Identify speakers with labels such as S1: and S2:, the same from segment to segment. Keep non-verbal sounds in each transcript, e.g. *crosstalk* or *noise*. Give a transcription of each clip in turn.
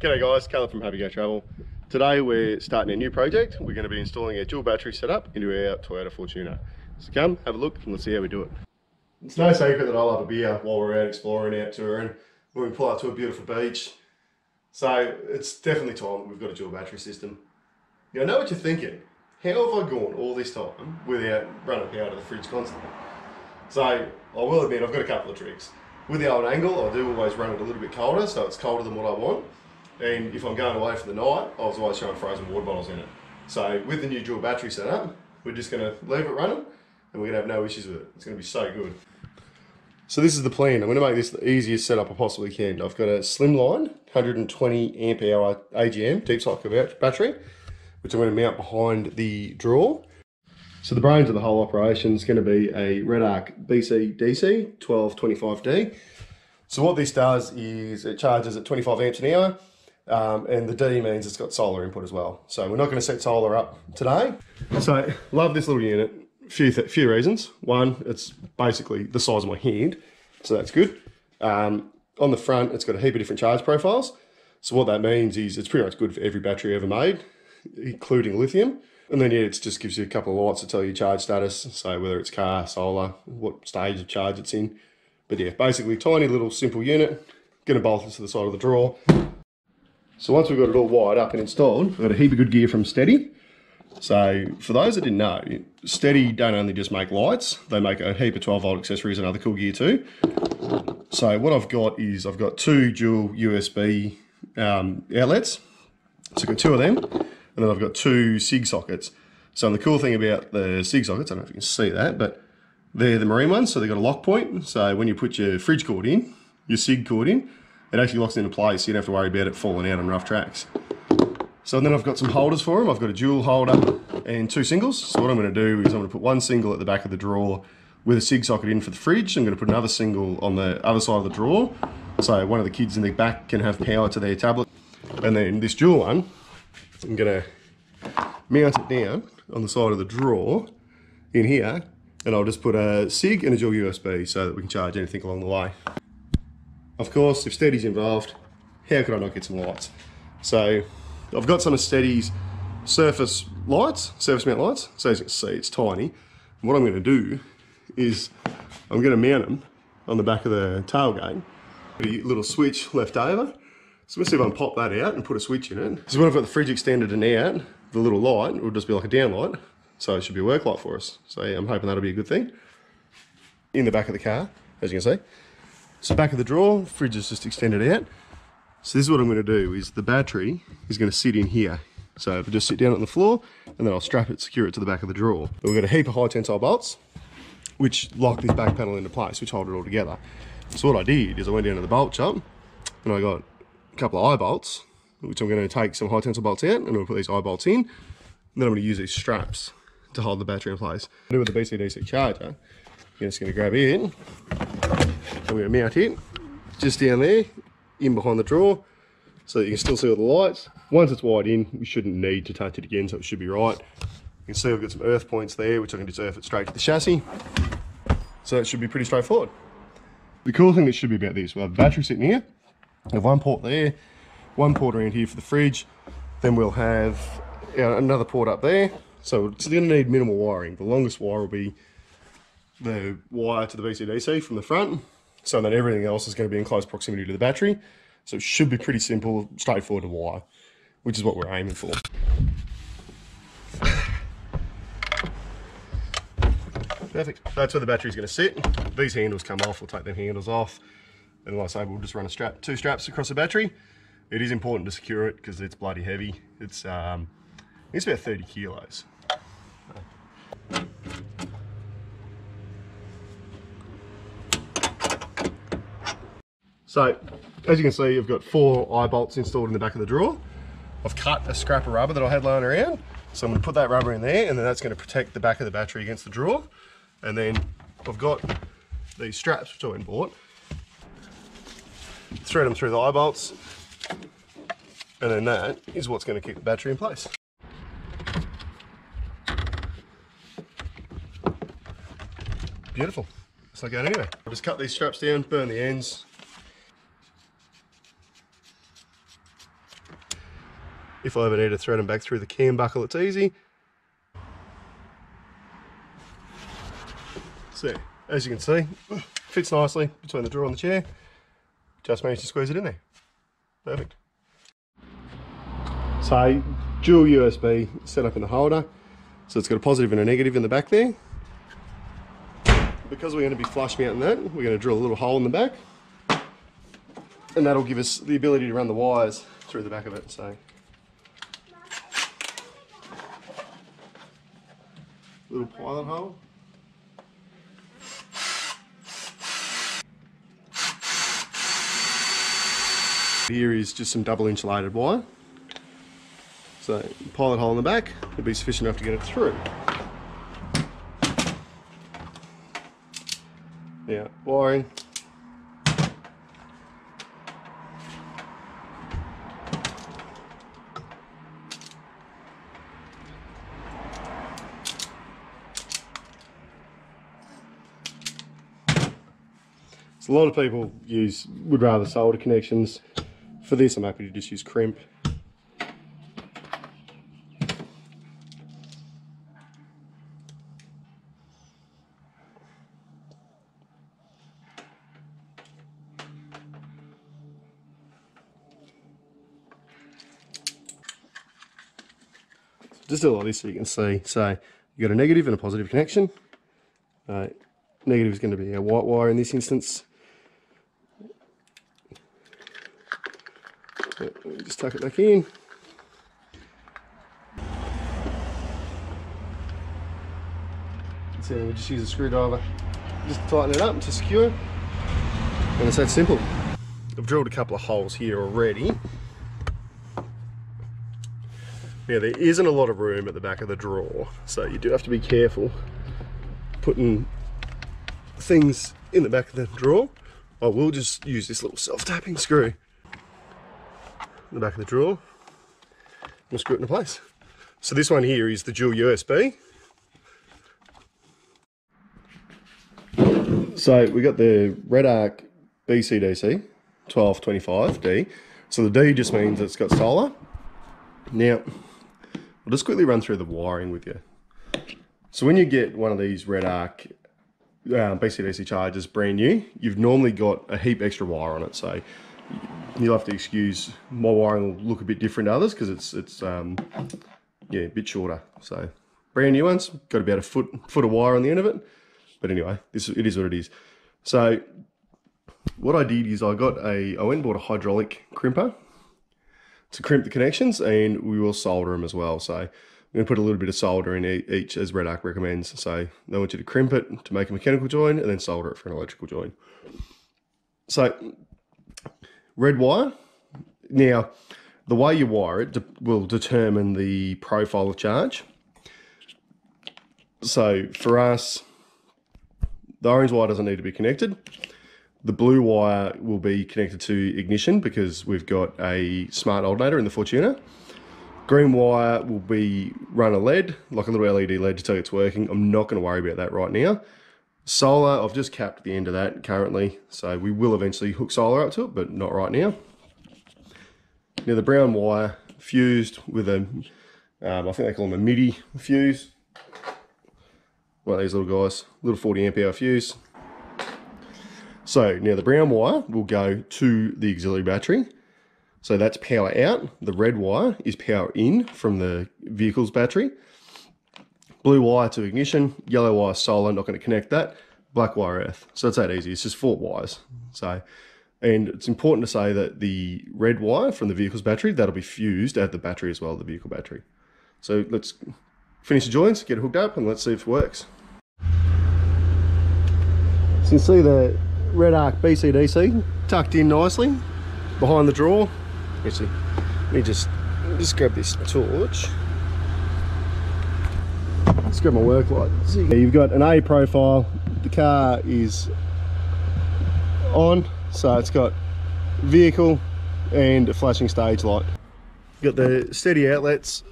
S1: G'day guys, Caleb from Happy Go Travel. Today we're starting a new project. We're going to be installing a dual battery setup into our Toyota Fortuner. So come, have a look and let's see how we do it. It's no secret that I love a beer while we're out exploring, out touring. When we pull out to a beautiful beach. So it's definitely time that we've got a dual battery system. You know what you're thinking. How have I gone all this time without running power to the fridge constantly? So I will admit I've got a couple of tricks. With the old Engel, I do always run it a little bit colder, so it's colder than what I want. And if I'm going away for the night, I was always throwing frozen water bottles in it. So with the new dual battery setup, we're just going to leave it running and we're going to have no issues with it. It's going to be so good. So this is the plan. I'm going to make this the easiest setup I possibly can. I've got a slimline 120 amp hour AGM deep cycle battery, which I'm going to mount behind the drawer. So the brains of the whole operation is going to be a Redarc BC DC 1225D. So what this does is it charges at 25 amps an hour um, and the D means it's got solar input as well. So we're not going to set solar up today. So love this little unit. Few few reasons. One, it's basically the size of my hand, so that's good. Um, on the front, it's got a heap of different charge profiles. So what that means is it's pretty much good for every battery ever made, including lithium. And then yeah, it just gives you a couple of lights to tell you charge status. So whether it's car, solar, what stage of charge it's in. But yeah, basically tiny little simple unit. To bolt it to the side of the drawer. So once we've got it all wired up and installed, we've got a heap of good gear from Stedi. So for those that didn't know, Stedi don't only just make lights, they make a heap of 12 volt accessories and other cool gear too. So what I've got is I've got two dual USB um, outlets. So I've got two of them, and then I've got two SIG sockets. So the cool thing about the SIG sockets, I don't know if you can see that, but they're the marine ones, so they've got a lock point. So when you put your fridge cord in, your SIG cord in, it actually locks into place. So you don't have to worry about it falling out on rough tracks. So then I've got some holders for them. I've got a dual holder and two singles. So what I'm going to do is I'm going to put one single at the back of the drawer with a SIG socket in for the fridge. I'm going to put another single on the other side of the drawer. So one of the kids in the back can have power to their tablet. And then this dual one, I'm going to mount it down on the side of the drawer in here. And I'll just put a SIG and a dual USB so that we can charge anything along the way. Of course, if Stedi's involved, how could I not get some lights? So I've got some of Stedi's surface lights, surface mount lights. So as you can see, it's tiny. And what I'm gonna do is I'm gonna mount them on the back of the tailgate. A little switch left over. So let's see if I can pop that out and put a switch in it. So when I've got the fridge extended and out, the little light will just be like a down light. So it should be a work light for us. So yeah, I'm hoping that'll be a good thing. In the back of the car, as you can see. So back of the drawer, fridge is just extended out. So this is what I'm going to do, is the battery is going to sit in here. So if I just sit down on the floor, and then I'll strap it, secure it to the back of the drawer. We've got a heap of high tensile bolts, which lock this back panel into place, which hold it all together. So what I did is I went down to the bolt shop, and I got a couple of eye bolts, which I'm going to take some high tensile bolts out, and I'm to put these eye bolts in, and then I'm going to use these straps to hold the battery in place. I do with the BCDC charger, you're just going to grab it, I'm going to mount it just down there, in behind the drawer, so you can still see all the lights. Once it's wired in, we shouldn't need to touch it again, so it should be right. You can see I've got some earth points there, which I can just earth it straight to the chassis. So it should be pretty straightforward. The cool thing that should be about this, we have a battery sitting here, we have one port there, one port around here for the fridge, then we'll have uh, another port up there. So it's going to need minimal wiring. The longest wire will be the wire to the BCDC from the front, so then everything else is going to be in close proximity to the battery. So it should be pretty simple, straightforward to wire, which is what we're aiming for. Perfect. That's where the battery's going to sit. These handles come off. We'll take them handles off. And like I say, we'll just run a strap, two straps across the battery. It is important to secure it because it's bloody heavy. It's um, it's about 30 kilos. So, as you can see, I've got four eye bolts installed in the back of the drawer. I've cut a scrap of rubber that I had lying around. So I'm gonna put that rubber in there and then that's gonna protect the back of the battery against the drawer. And then I've got these straps which I went and bought. Thread them through the eye bolts. And then that is what's gonna keep the battery in place. Beautiful. It's like that anyway. I'll just cut these straps down, burn the ends, If I ever need to thread them back through the cam buckle, it's easy. So, as you can see, fits nicely between the drawer and the chair. Just managed to squeeze it in there. Perfect. So, dual USB set up in the holder. So it's got a positive and a negative in the back there. Because we're going to be flush mounting that, we're going to drill a little hole in the back. And that'll give us the ability to run the wires through the back of it. So little pilot hole. Here is just some double insulated wire. So pilot hole in the back will be sufficient enough to get it through. Now wiring. A lot of people use would rather solder connections. For this I'm happy to just use crimp. just do all this so you can see. So you've got a negative and a positive connection. Uh, negative is going to be a white wire in this instance. Just tuck it back in. So we just use a screwdriver, just tighten it up to secure. And it's that simple. I've drilled a couple of holes here already. Now there isn't a lot of room at the back of the drawer, so you do have to be careful putting things in the back of the drawer. I will just use this little self-tapping screw in the back of the drawer and screw it into place. So this one here is the dual USB. So we got the Redarc BCDC 1225D. So the D just means it's got solar. Now, I'll just quickly run through the wiring with you. So when you get one of these Red Redarc um, BCDC chargers brand new, you've normally got a heap extra wire on it. So you'll have to excuse my wiring will look a bit different to others because it's it's um, yeah a bit shorter. So brand new ones got about a foot foot of wire on the end of it. But anyway, this it is what it is. So what I did is I got a I went and bought a hydraulic crimper to crimp the connections and we will solder them as well. So I'm going to put a little bit of solder in each as Red Redarc recommends. So they want you to crimp it to make a mechanical join and then solder it for an electrical join. So red wire. Now, the way you wire it will determine the profile of charge. So for us, the orange wire doesn't need to be connected. The blue wire will be connected to ignition because we've got a smart alternator in the Fortuner. Green wire will be run a LED, like a little LED LED to tell you it's working. I'm not going to worry about that right now. Solar, I've just capped the end of that currently, so we will eventually hook solar up to it, but not right now. Now the brown wire fused with a, um, I think they call them a MIDI fuse. One of these little guys, little 40 amp hour fuse. So now the brown wire will go to the auxiliary battery. So that's power out. The red wire is power in from the vehicle's battery. Blue wire to ignition, yellow wire solar, not going to connect that. Black wire earth. So it's that easy. It's just four wires. So, and it's important to say that the red wire from the vehicle's battery, that'll be fused at the battery as well, the vehicle battery. So let's finish the joints, get it hooked up, and let's see if it works. So you can see the Redarc BCDC tucked in nicely behind the drawer. Actually, let me just, just grab this torch. Let's grab my work light. You've got an A profile. The car is on, so it's got vehicle and a flashing stage light. Got the Stedi outlets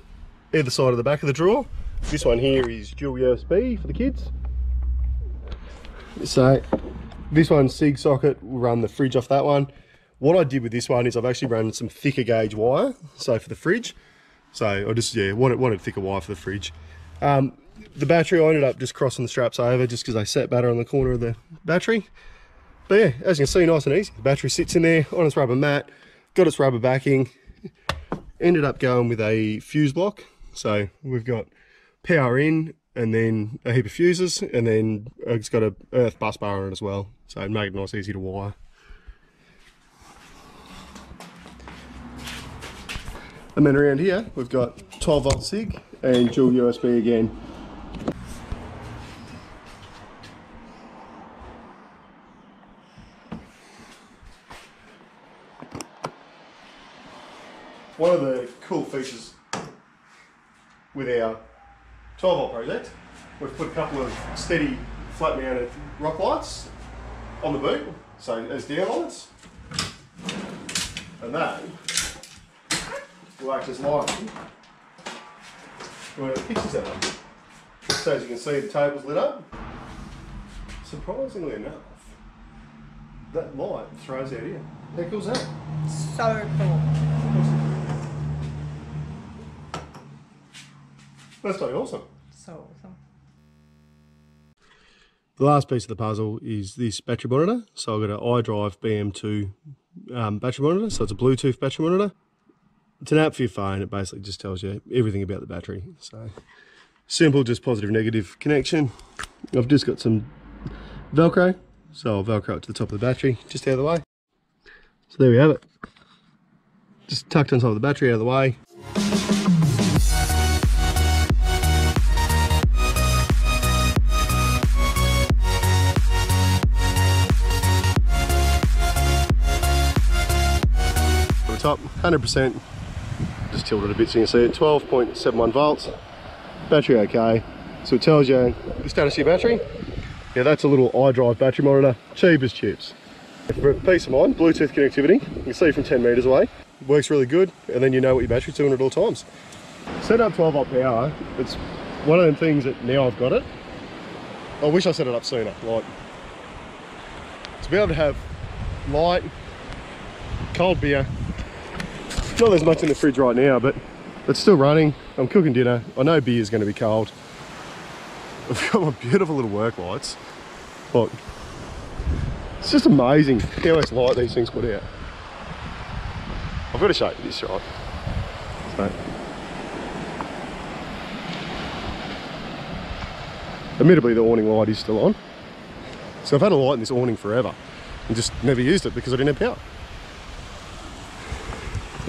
S1: either side of the back of the drawer. This one here is dual USB for the kids. So this one's SIG socket, we'll run the fridge off that one. What I did with this one is I've actually run some thicker gauge wire, so for the fridge. So I just, yeah, wanted, wanted thicker wire for the fridge. Um, the battery, I ended up just crossing the straps over just because I set batter on the corner of the battery. But yeah, as you can see, nice and easy. The battery sits in there on its rubber mat, got its rubber backing, ended up going with a fuse block. So we've got power in and then a heap of fuses and then it's got a earth bus bar on it as well. So it make it nice easy to wire. And then around here, we've got 12 volt SIG and dual USB again. One of the cool features with our 12 volt project, we've put a couple of Stedi flat mounted rock lights on the boot, so as down lights. And that will act as lighting when it pitches at them. So as you can see the table's lit up. Surprisingly enough, that light throws out here. How cool's that?
S2: So cool.
S1: That's pretty awesome.
S2: So awesome.
S1: The last piece of the puzzle is this battery monitor. So I've got an iDrive BM2 um, battery monitor. So it's a Bluetooth battery monitor. It's an app for your phone. It basically just tells you everything about the battery. So simple, just positive negative connection. I've just got some Velcro. So I'll Velcro it to the top of the battery, just out of the way. So there we have it. Just tucked on top of the battery out of the way. Top, 100%. Just tilted a bit so you can see it. 12.71 volts. Battery okay. So it tells you the status of your battery. Yeah, that's a little iDrive battery monitor. Cheap as chips. For peace of mind, Bluetooth connectivity. You can see from 10 meters away. Works really good. And then you know what your battery's doing at all times. Set up 12 volt power. It's one of them things that now I've got it. I wish I set it up sooner. Like, to be able to have light, cold beer, not as much in the fridge right now, but it's still running. I'm cooking dinner. I know beer is going to be cold. I've got my beautiful little work lights. Look, it's just amazing how much light these things put out. I've got to show you this, right? So, admittedly, the awning light is still on. So I've had a light in this awning forever and just never used it because I didn't have power.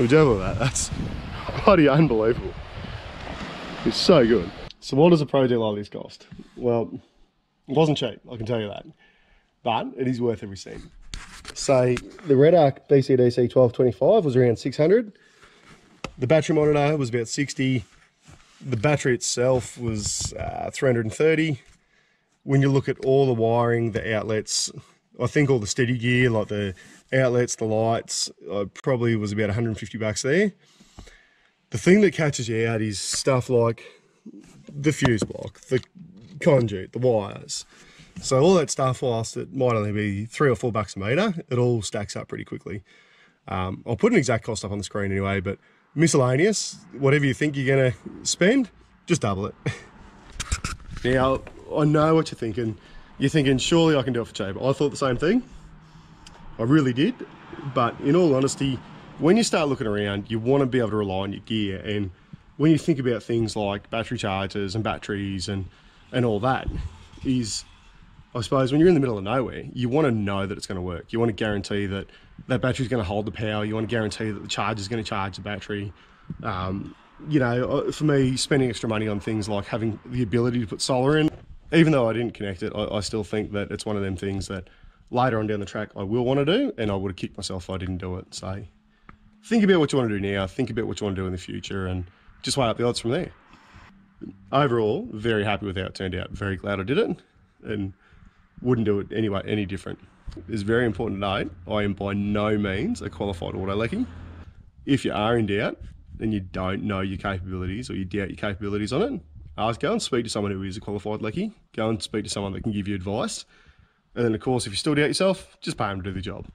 S1: Have all that? That's bloody unbelievable. It's so good. So what does a Pro Deal like this cost? Well, it wasn't cheap, I can tell you that. But it is worth every cent. So the Red Redarc BCDC 1225 was around 600. The battery monitor was about 60. The battery itself was uh, 330. When you look at all the wiring, the outlets, I think all the Stedi gear, like the outlets, the lights, uh, probably was about 150 bucks there. The thing that catches you out is stuff like the fuse block, the conduit, the wires. So all that stuff, whilst it might only be three or four bucks a metre, it all stacks up pretty quickly. Um, I'll put an exact cost up on the screen anyway, but miscellaneous, whatever you think you're going to spend, just double it. *laughs* now, I know what you're thinking. You're thinking, surely I can do it for cheaper. I thought the same thing. I really did. But in all honesty, when you start looking around, you want to be able to rely on your gear. And when you think about things like battery chargers and batteries and, and all that, is I suppose when you're in the middle of nowhere, you want to know that it's going to work. You want to guarantee that that battery's going to hold the power. You want to guarantee that the charger is going to charge the battery. Um, you know, uh, for me, spending extra money on things like having the ability to put solar in, even though I didn't connect it, I, I still think that it's one of them things that later on down the track I will want to do, and I would have kicked myself if I didn't do it. So think about what you want to do now, think about what you want to do in the future, and just weigh up the odds from there. Overall, very happy with how it turned out. Very glad I did it, and wouldn't do it anyway any different. It's very important to note I am by no means a qualified auto lecky. If you are in doubt and you don't know your capabilities or you doubt your capabilities on it, go and speak to someone who is a qualified lecky. Go and speak to someone that can give you advice. And then of course if you still doubt yourself, just pay them to do the job.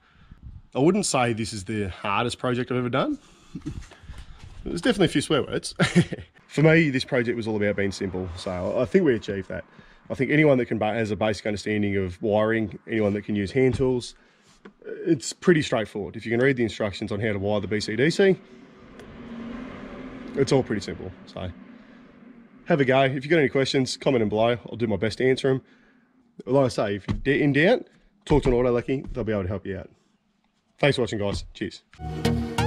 S1: I wouldn't say this is the hardest project I've ever done, *laughs* There's definitely a few swear words. *laughs* For me, this project was all about being simple, so I think we achieved that. I think anyone that can has a basic understanding of wiring, anyone that can use hand tools, it's pretty straightforward. If you can read the instructions on how to wire the BCDC, it's all pretty simple. So have a go. If you've got any questions, comment them below. I'll do my best to answer them. Like I say, if you're in doubt, talk to an auto lecky. They'll be able to help you out. Thanks for watching, guys. Cheers.